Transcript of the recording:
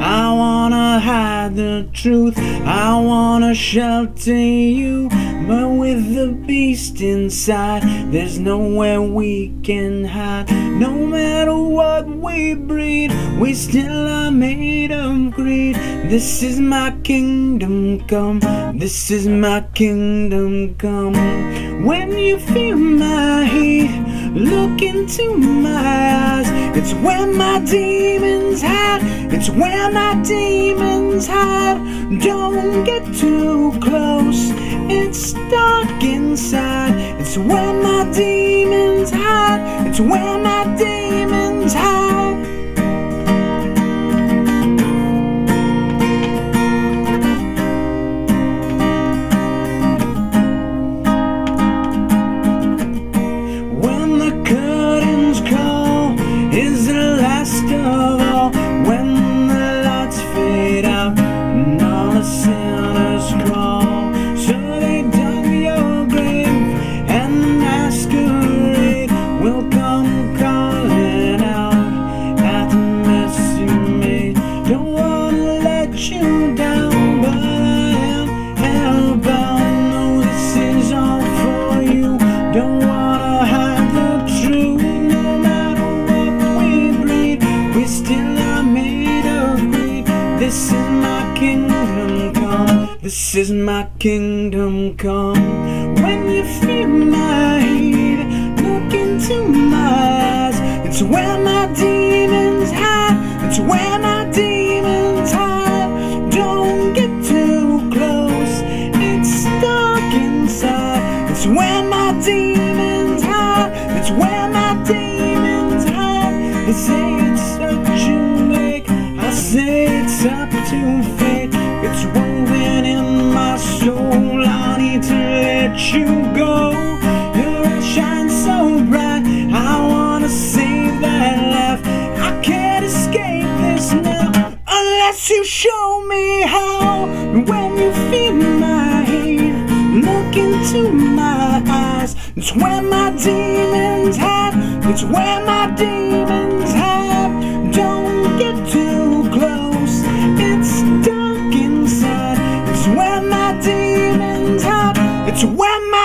I wanna hide the truth, I wanna shelter you. But with the beast inside, there's nowhere we can hide. No matter what we breed, we still are made of greed. This is my kingdom come, this is my kingdom come. When you feel my heat, look into my eyes. It's where my demons hide, it's where my demons hide. Don't get too close it's dark inside. It's where my demons hide. It's where This is my kingdom come. This is my kingdom come. When you feel my heat, look into my eyes. It's where my demons hide. It's where my demons hide. Don't get too close. It's dark inside. It's where my demons hide. It's where my demons hide. They say it's such a make. I say It's woven in my soul. I need to let you go. Your eyes shine so bright. I wanna save that life. I can't escape this now unless you show me how. When you feel my heat, look into my eyes. It's where my demons hide. It's where my demons It's where my